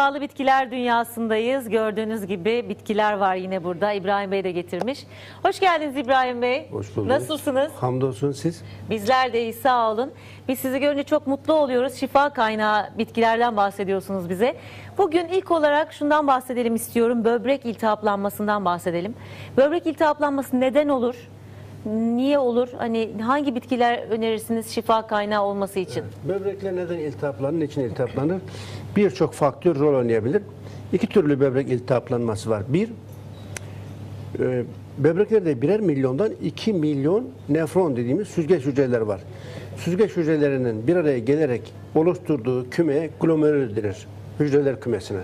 Şifalı bitkiler dünyasındayız. Gördüğünüz gibi bitkiler var yine burada. İbrahim Bey de getirmiş. Hoş geldiniz İbrahim Bey. Hoş bulduk. Nasılsınız? Hamdolsun siz. Bizler de iyi sağ olun. Biz sizi görünce çok mutlu oluyoruz. Şifa kaynağı bitkilerden bahsediyorsunuz bize. Bugün ilk olarak şundan bahsedelim istiyorum. Böbrek iltihaplanmasından bahsedelim. Böbrek iltihaplanması neden olur? Niye olur? Hani hangi bitkiler önerirsiniz şifa kaynağı olması için? Böbrekler neden iltihaplanır, niçin iltihaplanır? Birçok faktör rol oynayabilir. İki türlü böbrek iltihaplanması var. Bir, e, böbreklerde birer milyondan 2 milyon nefron dediğimiz süzgeç hücreler var. Süzgeç hücrelerinin bir araya gelerek oluşturduğu kümeye glomerül denir. Hücreler kümesine.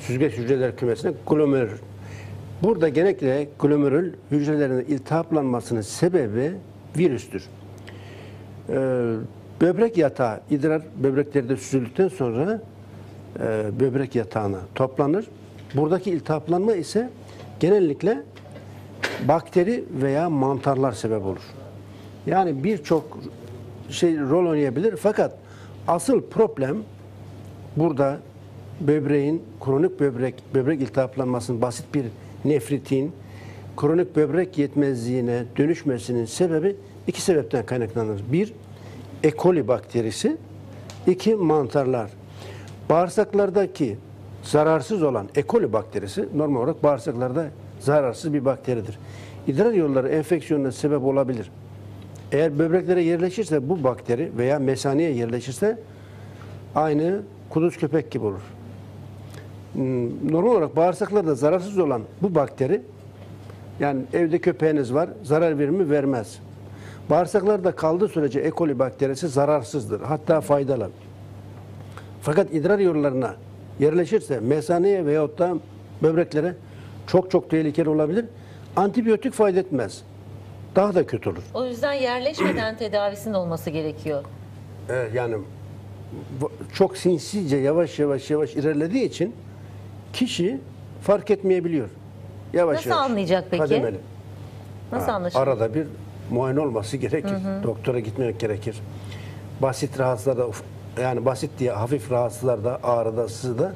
Süzgeç hücreler kümesine glomerül. Burada genellikle glomerül hücrelerinin iltihaplanmasının sebebi virüstür. Ee, böbrek yatağı, idrar böbreklerde süzüldükten sonra e, böbrek yatağına toplanır. Buradaki iltihaplanma ise genellikle bakteri veya mantarlar sebep olur. Yani birçok şey rol oynayabilir fakat asıl problem burada böbreğin kronik böbrek böbrek iltihaplanmasının basit bir nefritin kronik böbrek yetmezliğine dönüşmesinin sebebi iki sebepten kaynaklanır. Bir, E. coli bakterisi. iki mantarlar. Bağırsaklardaki zararsız olan E. coli bakterisi normal olarak bağırsaklarda zararsız bir bakteridir. İdrar yolları enfeksiyonuna sebep olabilir. Eğer böbreklere yerleşirse bu bakteri veya mesaneye yerleşirse aynı kuduz köpek gibi olur. Hmm, Normal olarak bağırsaklarda zararsız olan bu bakteri yani evde köpeğiniz var zarar verir mi? Vermez. Bağırsaklarda kaldığı sürece E. coli bakterisi zararsızdır. Hatta faydalı. Fakat idrar yollarına yerleşirse mesaneye veyahut da böbreklere çok çok tehlikeli olabilir. Antibiyotik fayda etmez. Daha da kötü olur. O yüzden yerleşmeden tedavisinin olması gerekiyor. Evet, yani çok sinsice yavaş yavaş yavaş ilerlediği için kişi fark etmeyebiliyor. Yavaş Nasıl yavaş. anlayacak peki? Kademeli. Nasıl anlaşılır? Arada bir muayene olması gerekir. Doktora gitmek gerekir. Basit rahatsızlarda yani basit diye hafif rahatsızlarda ağrıda sızıda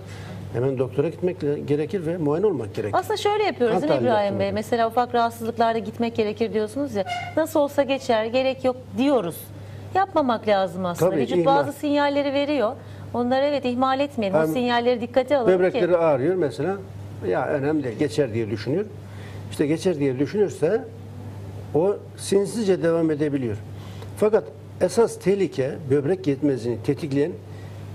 hemen doktora gitmek gerekir ve muayene olmak gerekir. Aslında şöyle yapıyoruz değil mi İbrahim Bey? ben. Mesela ufak rahatsızlıklarda gitmek gerekir diyorsunuz ya. Nasıl olsa geçer, gerek yok diyoruz. Yapmamak lazım aslında. Tabii, Vücut ihmal. bazı sinyalleri veriyor. Onları evet ihmal etmeyelim. O Hem sinyalleri dikkate alalım ki. Böbrekleri ağrıyor mesela. Ya önemli değil geçer diye düşünüyor. İşte geçer diye düşünürse o sinsizce devam edebiliyor. Fakat esas tehlike böbrek yetmezliğini tetikleyen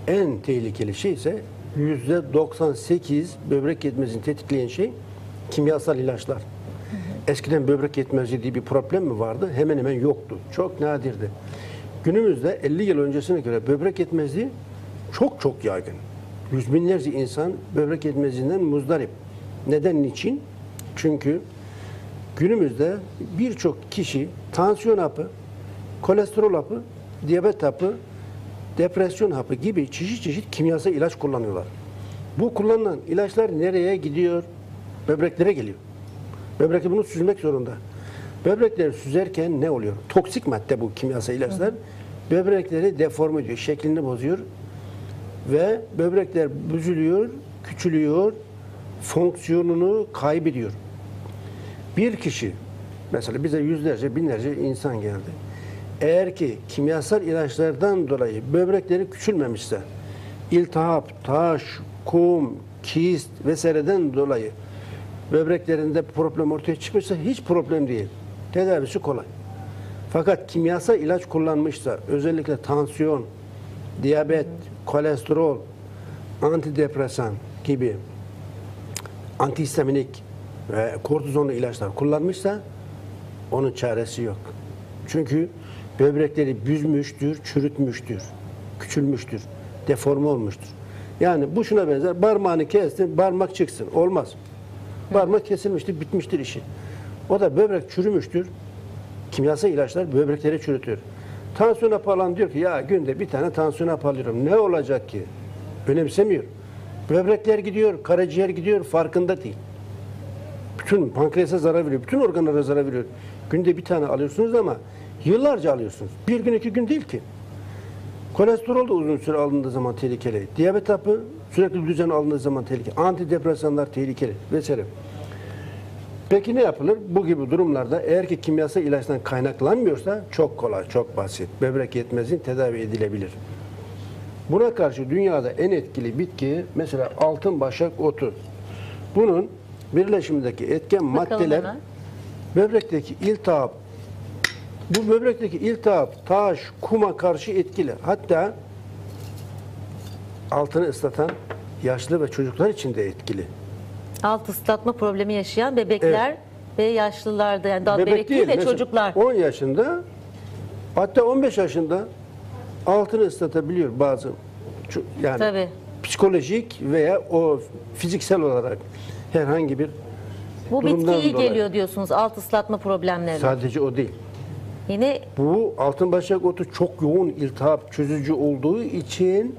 en tehlikeli şey ise yüzde 98 böbrek yetmezliğini tetikleyen şey kimyasal ilaçlar. Eskiden böbrek yetmezliği diye bir problem mi vardı? Hemen hemen yoktu. Çok nadirdi. Günümüzde 50 yıl öncesine göre böbrek yetmezliği çok çok yaygın. Yüz binlerce insan böbrek yetmezliğinden muzdarip. Neden, niçin? Çünkü günümüzde birçok kişi tansiyon hapı, kolesterol hapı, diyabet hapı, depresyon hapı gibi çeşit çeşit kimyasal ilaç kullanıyorlar. Bu kullanılan ilaçlar nereye gidiyor? Böbreklere geliyor. Böbrek bunu süzmek zorunda. Böbrekleri süzerken ne oluyor? Toksik madde bu kimyasal ilaçlar. Böbrekleri deforme ediyor, şeklini bozuyor ve böbrekler büzülüyor, küçülüyor, fonksiyonunu kaybediyor. Bir kişi, mesela bize yüzlerce, binlerce insan geldi. Eğer ki kimyasal ilaçlardan dolayı böbrekleri küçülmemişse, iltihap, taş, kum, kist vesaireden dolayı böbreklerinde problem ortaya çıkmışsa hiç problem değil. Tedavisi kolay. Fakat kimyasal ilaç kullanmışsa, özellikle tansiyon, diyabet, kolesterol, antidepresan gibi antihistaminik ve kortizonlu ilaçlar kullanmışsa onun çaresi yok. Çünkü böbrekleri büzmüştür, çürütmüştür, küçülmüştür, deforme olmuştur. Yani bu şuna benzer. Parmağını kestin, parmak çıksın. Olmaz. Parmak kesilmiştir, bitmiştir işi. O da böbrek çürümüştür. Kimyasal ilaçlar böbrekleri çürütür. Tansiyon hapı diyor ki ya günde bir tane tansiyon hapı alıyorum. Ne olacak ki? Önemsemiyor. Böbrekler gidiyor, karaciğer gidiyor farkında değil. Bütün pankreasa zarar veriyor, bütün organlara zarar veriyor. Günde bir tane alıyorsunuz ama yıllarca alıyorsunuz. Bir gün iki gün değil ki. Kolesterol da uzun süre alındığı zaman tehlikeli. Diyabet hapı Sürekli düzen alındığı zaman tehlikeli. Antidepresanlar tehlikeli vesaire. Peki ne yapılır? Bu gibi durumlarda eğer ki kimyasal ilaçtan kaynaklanmıyorsa çok kolay, çok basit. Böbrek yetmezliğin tedavi edilebilir. Buna karşı dünyada en etkili bitki mesela altın başak otu. Bunun birleşimindeki etken Bakalım maddeler hemen. böbrekteki iltihap bu böbrekteki iltihap, taş, kuma karşı etkili. Hatta altını ıslatan yaşlı ve çocuklar için de etkili. Alt ıslatma problemi yaşayan bebekler ve yaşlılarda yani daha bebek, değil, de mesela çocuklar. 10 yaşında hatta 15 yaşında altını ıslatabiliyor bazı yani Tabii. psikolojik veya o fiziksel olarak herhangi bir Bu durumdan bitki iyi dolayı. geliyor diyorsunuz alt ıslatma problemlerine. sadece o değil. Yine Bu altın başak otu çok yoğun iltihap çözücü olduğu için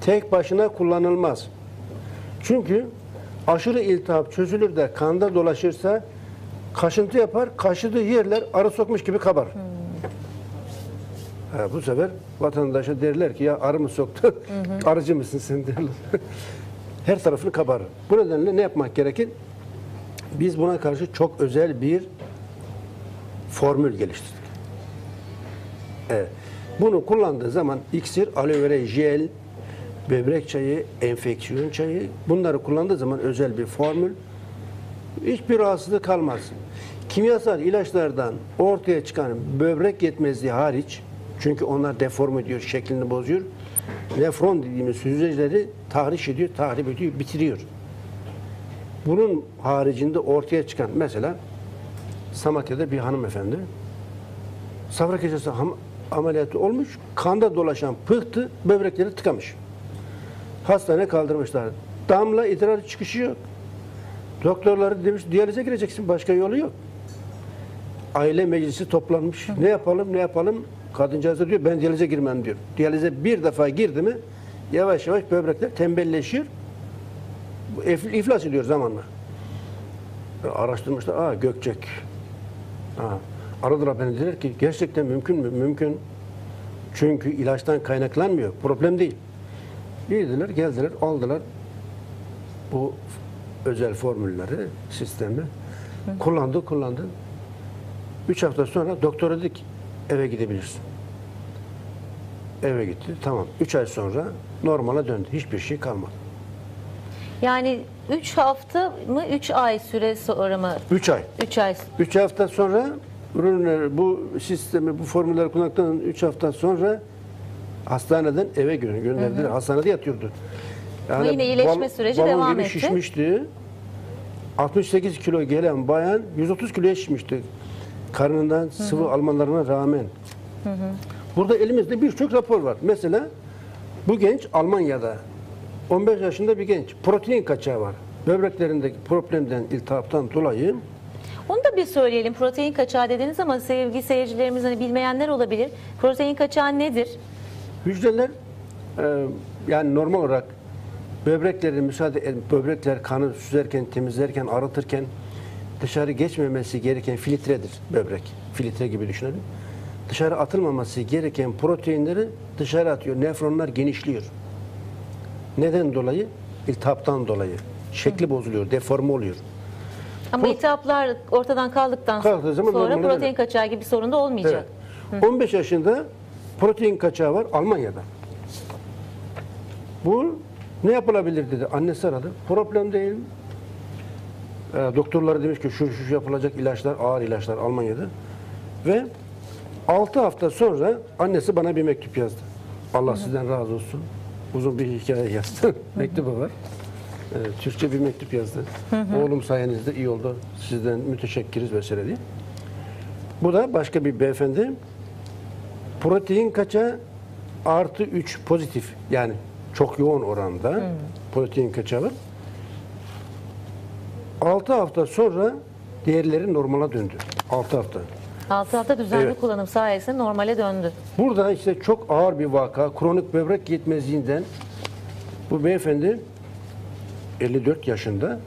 tek başına kullanılmaz. Çünkü aşırı iltihap çözülür de kanda dolaşırsa kaşıntı yapar, kaşıdığı yerler arı sokmuş gibi kabar. Ha, bu sefer vatandaşa derler ki ya arı mı soktu, arıcı mısın sen derler. Her tarafını kabarır. Bu nedenle ne yapmak gerekir? Biz buna karşı çok özel bir formül geliştirdik. Evet. Bunu kullandığı zaman iksir, aloe vera jel, böbrek çayı, enfeksiyon çayı bunları kullandığı zaman özel bir formül hiçbir rahatsızlık kalmaz. Kimyasal ilaçlardan ortaya çıkan böbrek yetmezliği hariç çünkü onlar deform ediyor, şeklini bozuyor. Nefron dediğimiz hücreleri tahriş ediyor, tahrip ediyor, bitiriyor. Bunun haricinde ortaya çıkan mesela Samatya'da bir hanımefendi safra kesesi ham- ameliyatı olmuş. Kanda dolaşan pıhtı böbrekleri tıkamış. Hastane kaldırmışlar. Damla idrar çıkışı yok. Doktorları demiş diyalize gireceksin başka yolu yok. Aile meclisi toplanmış. Ne yapalım ne yapalım? Kadıncağız da diyor ben diyalize girmem diyor. Diyalize bir defa girdi mi yavaş yavaş böbrekler tembelleşiyor. İflas ediyor zamanla. Araştırmışlar. Aa Gökçek. Ha. Aradılar beni dediler ki gerçekten mümkün mü? Mümkün. Çünkü ilaçtan kaynaklanmıyor. Problem değil. Girdiler, geldiler, aldılar bu özel formülleri, sistemi. Kullandı, kullandı. Üç hafta sonra doktora dedi ki eve gidebilirsin. Eve gitti. Tamam. Üç ay sonra normala döndü. Hiçbir şey kalmadı. yani 3 hafta mı 3 ay süre sonra mı? Üç ay. 3 ay. 3 hafta sonra ürünleri, bu sistemi, bu formülleri kullandıktan 3 hafta sonra hastaneden eve gö- gönderdiler. Hastanede yatıyordu. Ama yine iyileşme süreci devam gibi etti. şişmişti. 68 kilo gelen bayan 130 kiloya şişmişti. Karnından sıvı almalarına rağmen. Burada elimizde birçok rapor var. Mesela bu genç Almanya'da 15 yaşında bir genç. Protein kaçağı var. Böbreklerindeki problemden, iltihaptan dolayı Onu da bir söyleyelim. Protein kaçağı dediniz ama sevgili seyircilerimiz hani bilmeyenler olabilir. Protein kaçağı nedir? Hücreler e, yani normal olarak böbreklerin müsaade böbrekler kanı süzerken, temizlerken, arıtırken dışarı geçmemesi gereken filtredir böbrek. Filtre gibi düşünelim. Dışarı atılmaması gereken proteinleri dışarı atıyor. Nefronlar genişliyor. Neden dolayı? İltihaptan dolayı. Şekli bozuluyor, deforme oluyor. Ama iltihaplar ortadan kaldıktan Kalktığı zaman sonra normale protein dönüyor. kaçağı gibi sorun da olmayacak. Evet. 15 yaşında protein kaçağı var Almanya'da. Bu ne yapılabilir dedi. Annesi aradı. Problem değil. E, doktorları demiş ki şu şu şu yapılacak ilaçlar, ağır ilaçlar Almanya'da. Ve 6 hafta sonra annesi bana bir mektup yazdı. Allah sizden razı olsun. Uzun bir hikaye yazdı. Mektubu var. E, Türkçe bir mektup yazdı. Oğlum sayenizde iyi oldu. Sizden müteşekkiriz vesaire diye. Bu da başka bir beyefendi. Protein kaçağı artı 3 pozitif. Yani çok yoğun oranda protein kaçağı var. 6 hafta sonra değerleri normala döndü. 6 hafta. 6 hafta düzenli Evet. kullanım sayesinde normale döndü. Burada işte çok ağır bir vaka, kronik böbrek yetmezliğinden bu beyefendi 54 yaşında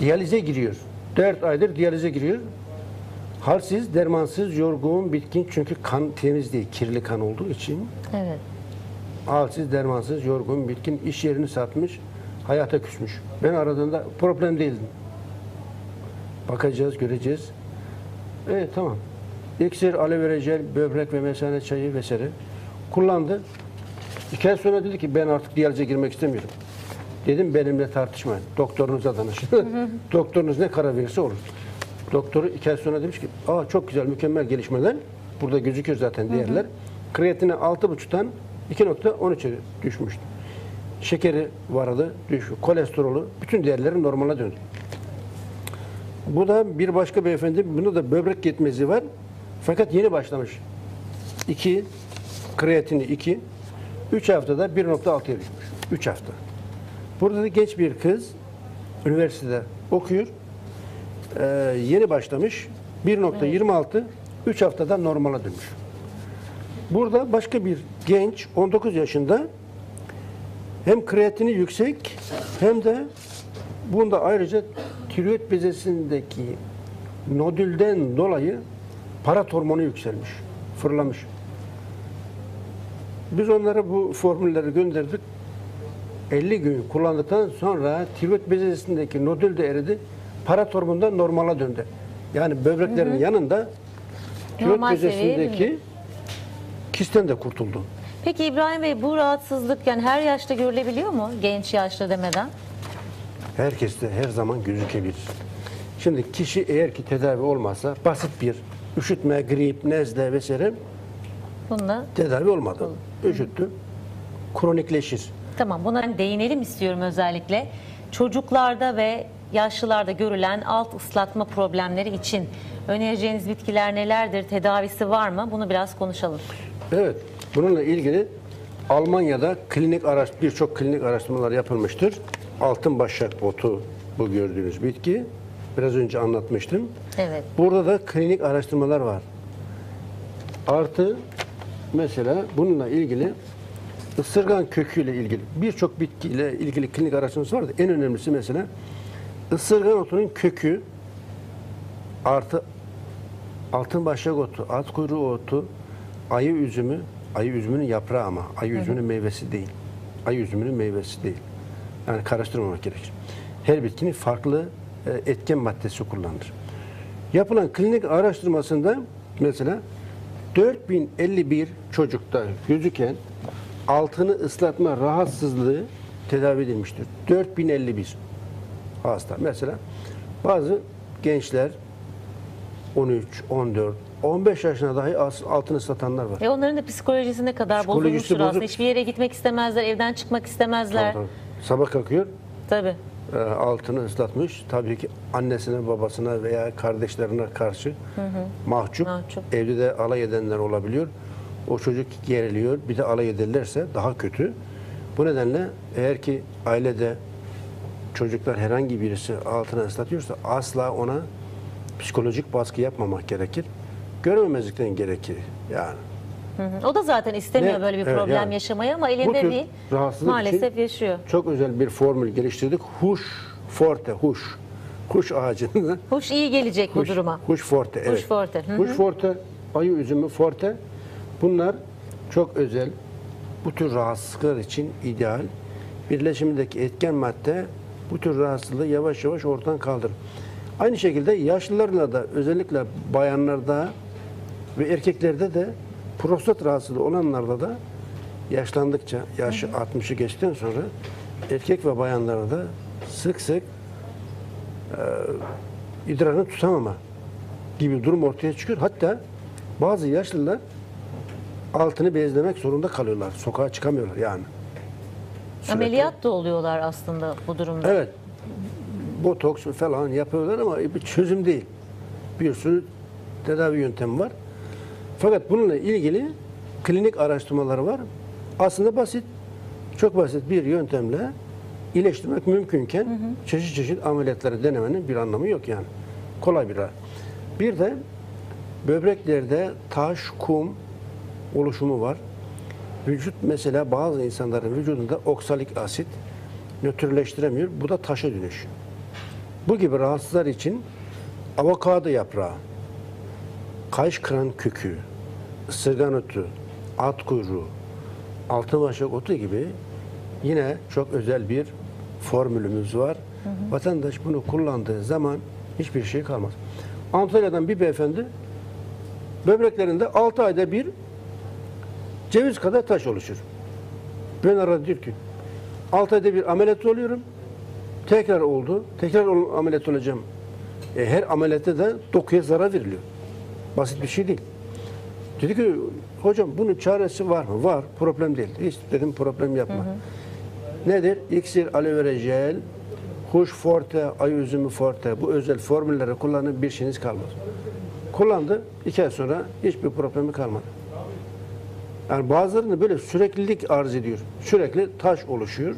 diyalize giriyor. 4 aydır diyalize giriyor. Halsiz, dermansız, yorgun, bitkin çünkü kan temiz değil, kirli kan olduğu için Evet. halsiz, dermansız, yorgun, bitkin, iş yerini satmış, hayata küsmüş. Ben aradığında problem değildim. Bakacağız, göreceğiz. Evet tamam. İksir, aloe vera jel, böbrek ve mesane çayı vesaire kullandı. İki ay sonra dedi ki ben artık diyalize girmek istemiyorum. Dedim benimle tartışmayın. Doktorunuza danışın. Doktorunuz ne karar verirse olur. Doktoru iki ay sonra demiş ki Aa, çok güzel mükemmel gelişmeler. Burada gözüküyor zaten değerler. Kreatini 6.5'tan 2.13'e düşmüştü. Şekeri vardı, düşmüş. Kolesterolü, bütün değerleri normale döndü. Bu da bir başka beyefendi, bunda da böbrek yetmezliği var. Fakat yeni başlamış. 2, kreatini 2, 3 haftada 1.6'ya düşmüş. 3 hafta. Burada da genç bir kız, üniversitede okuyor. Ee, yeni başlamış. 1.26, 3 haftada normala dönmüş. Burada başka bir genç, 19 yaşında hem kreatini yüksek hem de bunda ayrıca tiroid bezesindeki nodülden dolayı parat hormonu yükselmiş, fırlamış. Biz onlara bu formülleri gönderdik. 50 gün kullandıktan sonra tiroid bezesindeki nodül de eridi. Parat hormonundan normala döndü. Yani böbreklerin yanında tiroid Normal seviyeye bezesindeki kisten de kurtuldu. Peki İbrahim Bey bu rahatsızlık yani her yaşta görülebiliyor mu? Genç yaşta demeden. Herkeste her zaman gözükebilir. Şimdi kişi eğer ki tedavi olmazsa basit bir üşütme, grip, nezle vesaire Bununla tedavi olmadı. Üşüttü. Kronikleşir. Tamam buna değinelim istiyorum özellikle. Çocuklarda ve yaşlılarda görülen alt ıslatma problemleri için önereceğiniz bitkiler nelerdir? Tedavisi var mı? Bunu biraz konuşalım. Evet. Bununla ilgili Almanya'da klinik araş birçok klinik araştırmalar yapılmıştır. Altın başak otu bu gördüğünüz bitki. Biraz önce anlatmıştım. Evet. Burada da klinik araştırmalar var. Artı mesela bununla ilgili ısırgan köküyle ilgili birçok bitkiyle ilgili klinik araştırması vardı. En önemlisi mesela ısırgan otunun kökü artı altın başak otu, at kuyruğu otu, ayı üzümü, ayı üzümünün yaprağı ama ayı üzümünün meyvesi değil. Ayı üzümünün meyvesi değil. Yani karıştırmamak gerekir. Her bitkinin farklı e, etken maddesi kullanılır. Yapılan klinik araştırmasında mesela 4051 çocukta gözüken altını ıslatma rahatsızlığı tedavi edilmiştir. 4051 hasta. Mesela bazı gençler 13, 14, 15 yaşına dahi altını ıslatanlar var. E onların da psikolojisi ne kadar Psikolojisi bozulmuştur aslında. bozuk. Hiçbir yere gitmek istemezler, evden çıkmak istemezler. Tabii, tabii. Sabah kalkıyor, Tabii. e, altını ıslatmış. Tabii ki annesine, babasına veya kardeşlerine karşı mahcup. Mahcup. Evde de alay edenler olabiliyor. O çocuk geriliyor. Bir de alay ederlerse daha kötü. Bu nedenle eğer ki ailede çocuklar herhangi birisi altına ıslatıyorsa asla ona psikolojik baskı yapmamak gerekir. Görmemezlikten gerekir yani. Hı hı. O da zaten istemiyor Ne? böyle bir Evet, problem yani. yaşamayı ama Bu elinde bir maalesef yaşıyor. Çok özel bir formül geliştirdik. Huş forte, huş. Huş ağacının Hoş iyi gelecek bu Huş, duruma. Huş forte. Evet. forte, hı Huş forte, ayı üzümü forte. Bunlar çok özel. Bu tür rahatsızlıklar için ideal. Birleşimindeki etken madde bu tür rahatsızlığı yavaş yavaş ortadan kaldırır. Aynı şekilde yaşlılarla da özellikle bayanlarda ve erkeklerde de prostat rahatsızlığı olanlarda da yaşlandıkça, yaşı 60'ı geçtikten sonra erkek ve bayanlarda da sık sık idrarını tutamama gibi durum ortaya çıkıyor. Hatta bazı yaşlılar altını bezlemek zorunda kalıyorlar. Sokağa çıkamıyorlar yani. Sürekli. Ameliyat da oluyorlar aslında bu durumda. Evet. Botoks falan yapıyorlar ama bir çözüm değil. Bir sürü tedavi yöntemi var. Fakat bununla ilgili klinik araştırmaları var. Aslında basit, çok basit bir yöntemle iyileştirmek mümkünken çeşit çeşit ameliyatları denemenin bir anlamı yok yani. Kolay bir Bir de böbreklerde taş, kum oluşumu var. Vücut mesela bazı insanların vücudunda oksalik asit nötrleştiremiyor. Bu da taşa dönüşüyor. Bu gibi rahatsızlar için avokado yaprağı, kayış kıran kökü, ısırgan otu, at kuyruğu, altınbaşak otu gibi yine çok özel bir formülümüz var. Vatandaş bunu kullandığı zaman hiçbir şey kalmaz. Antalya'dan bir beyefendi böbreklerinde 6 ayda bir ceviz kadar taş oluşur. Ben aradı diyor ki 6 ayda bir ameliyat oluyorum. Tekrar oldu. Tekrar ameliyat olacağım. E, her ameliyatta da dokuya zarar veriliyor. Basit bir şey değil. Dedi ki hocam bunun çaresi var mı? Var. Problem değil. Hiç dedim problem yapma. Nedir? İksir, aloe vera jel, huş forte, ay üzümü forte bu özel formülleri kullanın bir şeyiniz kalmaz. Kullandı. iki ay sonra hiçbir problemi kalmadı. Yani bazılarında böyle süreklilik arz ediyor. Sürekli taş oluşuyor,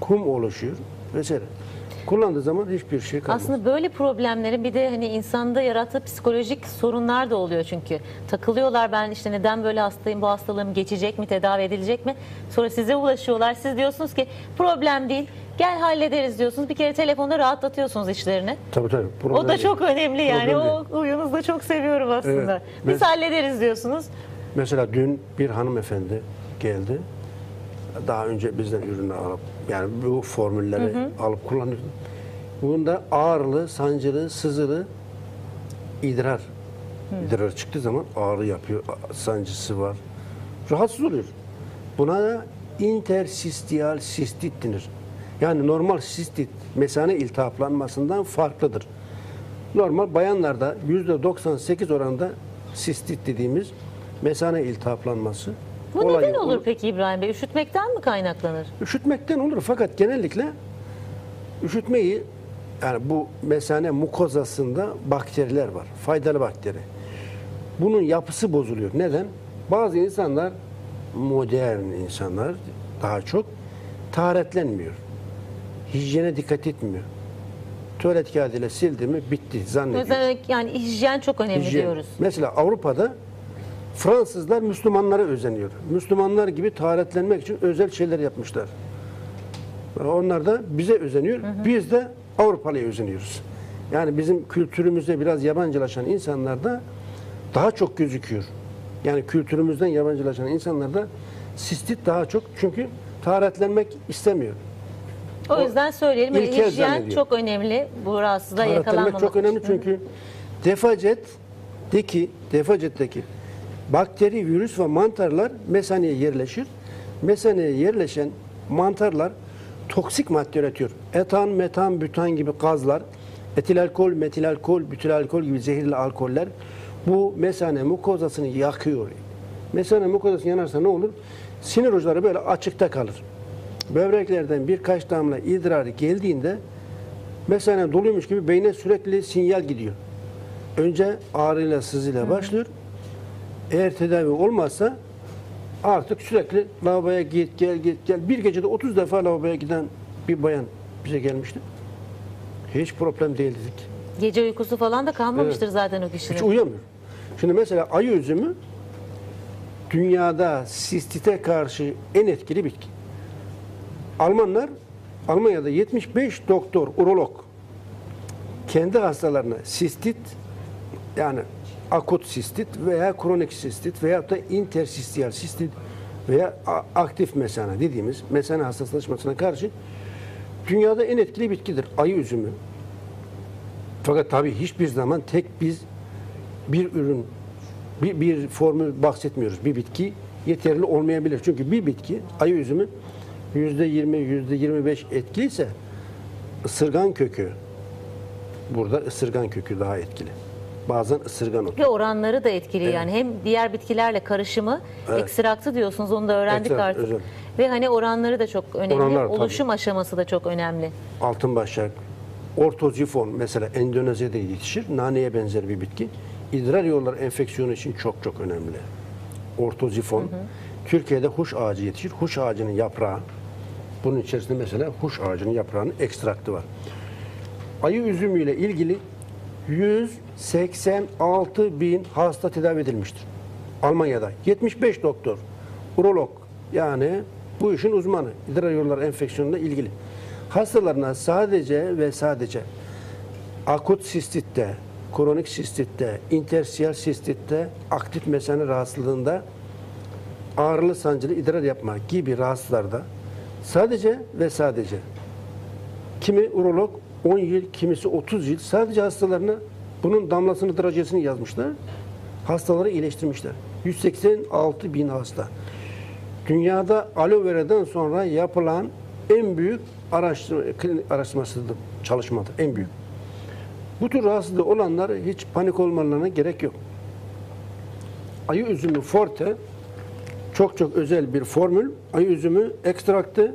kum oluşuyor vesaire. Kullandığı zaman hiçbir şey kalmaz. Aslında böyle problemlerin bir de hani insanda yarattığı psikolojik sorunlar da oluyor çünkü. Takılıyorlar ben işte neden böyle hastayım bu hastalığım geçecek mi tedavi edilecek mi? Sonra size ulaşıyorlar siz diyorsunuz ki problem değil gel hallederiz diyorsunuz. Bir kere telefonda rahatlatıyorsunuz işlerini. Tabii tabii. O problem da değil. çok önemli yani Problem o huyunuzu da çok seviyorum aslında. Evet. Biz Ben- hallederiz diyorsunuz. Mesela dün bir hanımefendi geldi. Daha önce bizden ürünü alıp yani bu formülleri alıp kullanıyordu. Bunda ağrılı, sancılı, sızılı idrar. İdrar çıktığı zaman ağrı yapıyor, sancısı var. Rahatsız oluyor. Buna intersistiyal sistit denir. Yani normal sistit mesane iltihaplanmasından farklıdır. Normal bayanlarda %98 oranında sistit dediğimiz mesane iltihaplanması. Bu olayı neden olur olur. peki İbrahim Bey? Üşütmekten mi kaynaklanır? Üşütmekten olur fakat genellikle üşütmeyi yani bu mesane mukozasında bakteriler var. Faydalı bakteri. Bunun yapısı bozuluyor. Neden? Bazı insanlar modern insanlar daha çok taharetlenmiyor. Hijyene dikkat etmiyor. Tuvalet kağıdıyla sildi mi bitti zannediyor. Yani hijyen çok önemli Hijyen. diyoruz. Mesela Avrupa'da Fransızlar Müslümanlara özeniyor. Müslümanlar gibi taharetlenmek için özel şeyler yapmışlar. Onlar da bize özeniyor. Biz de Avrupalı'ya özeniyoruz. Yani bizim kültürümüzde biraz yabancılaşan insanlarda daha çok gözüküyor. Yani kültürümüzden yabancılaşan insanlarda sistit daha çok çünkü taharetlenmek istemiyor. O yüzden söyleyelim hijyen çok önemli bu rahatsızlığa yakalanmamak çok önemli çünkü defacetteki defacetteki bakteri, virüs ve mantarlar mesaneye yerleşir. Mesaneye yerleşen mantarlar toksik madde üretiyor. Etan, metan, bütan gibi gazlar, etil alkol, metil alkol, bütil alkol gibi zehirli alkoller bu mesane mukozasını yakıyor. Mesane mukozası yanarsa ne olur? Sinir uçları böyle açıkta kalır. Böbreklerden birkaç damla idrar geldiğinde Mesela doluymuş gibi beyne sürekli sinyal gidiyor. Önce ağrıyla sızıyla başlıyor. Eğer tedavi olmazsa artık sürekli lavaboya git gel git gel. Bir gecede 30 defa lavaboya giden bir bayan bize gelmişti. Hiç problem değil dedik. Gece uykusu falan da kalmamıştır zaten o kişinin. Hiç uyuyamıyor. Şimdi mesela ayı üzümü dünyada sistite karşı en etkili bitki. Almanlar Almanya'da 75 doktor, urolog kendi hastalarına sistit yani akut sistit veya kronik sistit veya da intersistiyal sistit veya aktif mesane dediğimiz mesane hastalaşmasına karşı dünyada en etkili bitkidir ayı üzümü. Fakat tabii hiçbir zaman tek biz bir ürün, bir, bir formül bahsetmiyoruz. Bir bitki yeterli olmayabilir. Çünkü bir bitki, ayı üzümü yüzde yirmi, yüzde yirmi beş etkiliyse ısırgan kökü, burada ısırgan kökü daha etkili. Bazen ısırgan otu. Ve oranları da etkili yani hem diğer bitkilerle karışımı ekstraktı diyorsunuz onu da öğrendik Ekstrakt, artık. özel. Ve hani oranları da çok önemli. Oranlar, tabii. Oluşum aşaması da çok önemli. altın başak, ortozifon mesela Endonezya'da yetişir. Naneye benzer bir bitki. İdrar yolları enfeksiyonu için çok çok önemli. Ortozifon. Türkiye'de huş ağacı yetişir. Huş ağacının yaprağı. Bunun içerisinde mesela huş ağacının yaprağının ekstraktı var. Ayı üzümüyle ilgili 186 bin hasta tedavi edilmiştir. Almanya'da 75 doktor, urolog yani bu işin uzmanı idrar yolları enfeksiyonuyla ilgili. Hastalarına sadece ve sadece akut sistitte, kronik sistitte, intersiyal sistitte, aktif mesane rahatsızlığında ağrılı sancılı idrar yapma gibi rahatsızlarda sadece ve sadece kimi urolog 10 yıl, kimisi 30 yıl sadece hastalarına bunun damlasını, drajesini yazmışlar. Hastaları iyileştirmişler. 186 bin hasta. Dünyada aloe vera'dan sonra yapılan en büyük araştırma, klinik araştırmasıdır, çalışmadır. En büyük. Bu tür rahatsızlığı olanlar hiç panik olmalarına gerek yok. Ayı üzümü forte çok çok özel bir formül. Ayı üzümü ekstraktı,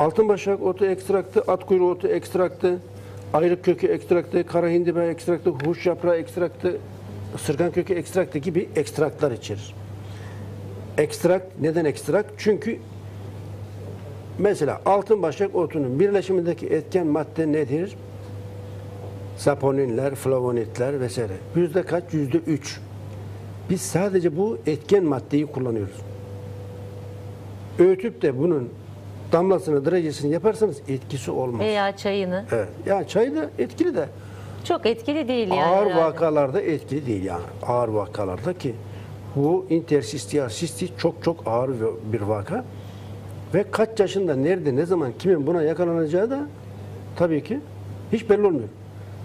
altın başak otu ekstraktı, at kuyruğu otu ekstraktı, ayrık kökü ekstraktı, kara hindiba ekstraktı, huş yaprağı ekstraktı, ısırgan kökü ekstraktı gibi ekstraktlar içerir. Ekstrakt neden ekstrakt? Çünkü mesela altın başak otunun birleşimindeki etken madde nedir? Saponinler, flavonitler vesaire. Yüzde kaç? Yüzde üç. Biz sadece bu etken maddeyi kullanıyoruz. Öğütüp de bunun damlasını, derecesini yaparsanız etkisi olmaz. Veya çayını. Evet. Yani çay da etkili de Çok etkili değil yani. ağır herhalde. vakalarda etkili değil yani. Ağır vakalarda ki bu interstitial sisti çok çok ağır bir vaka. Ve kaç yaşında, nerede, ne zaman, kimin buna yakalanacağı da tabii ki hiç belli olmuyor.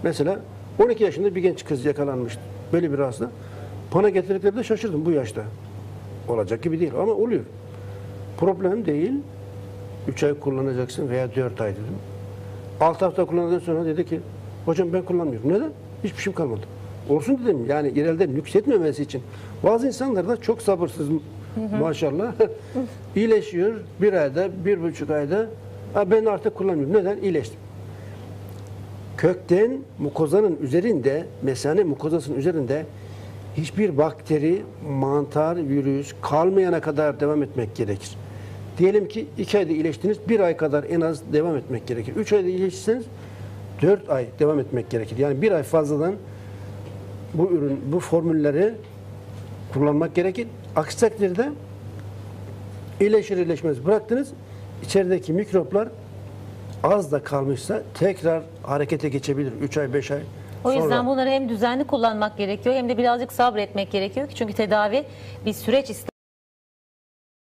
Mesela 12 yaşında bir genç kız yakalanmıştı. Böyle bir rahatsızlığa. Bana getirdiklerinde şaşırdım bu yaşta. Olacak gibi değil ama oluyor. Problem değil. 3 ay kullanacaksın veya 4 ay dedim. 6 hafta kullandıktan sonra dedi ki hocam ben kullanmıyorum. Neden? Hiçbir şeyim kalmadı. Olsun dedim yani ileride nüksetmemesi için. Bazı insanlar da çok sabırsız maşallah. İyileşiyor bir ayda, bir buçuk ayda. Ha, ben artık kullanmıyorum. Neden? İyileştim. Kökten mukozanın üzerinde, mesane mukozasının üzerinde hiçbir bakteri, mantar, virüs kalmayana kadar devam etmek gerekir. Diyelim ki iki ayda iyileştiniz, bir ay kadar en az devam etmek gerekir. Üç ayda iyileştiyseniz dört ay devam etmek gerekir. Yani bir ay fazladan bu ürün, bu formülleri kullanmak gerekir. Aksi takdirde iyileşir iyileşmez bıraktınız, içerideki mikroplar az da kalmışsa tekrar harekete geçebilir. 3 ay, 5 ay O yüzden sonra. bunları hem düzenli kullanmak gerekiyor hem de birazcık sabretmek gerekiyor ki çünkü tedavi bir süreç ister.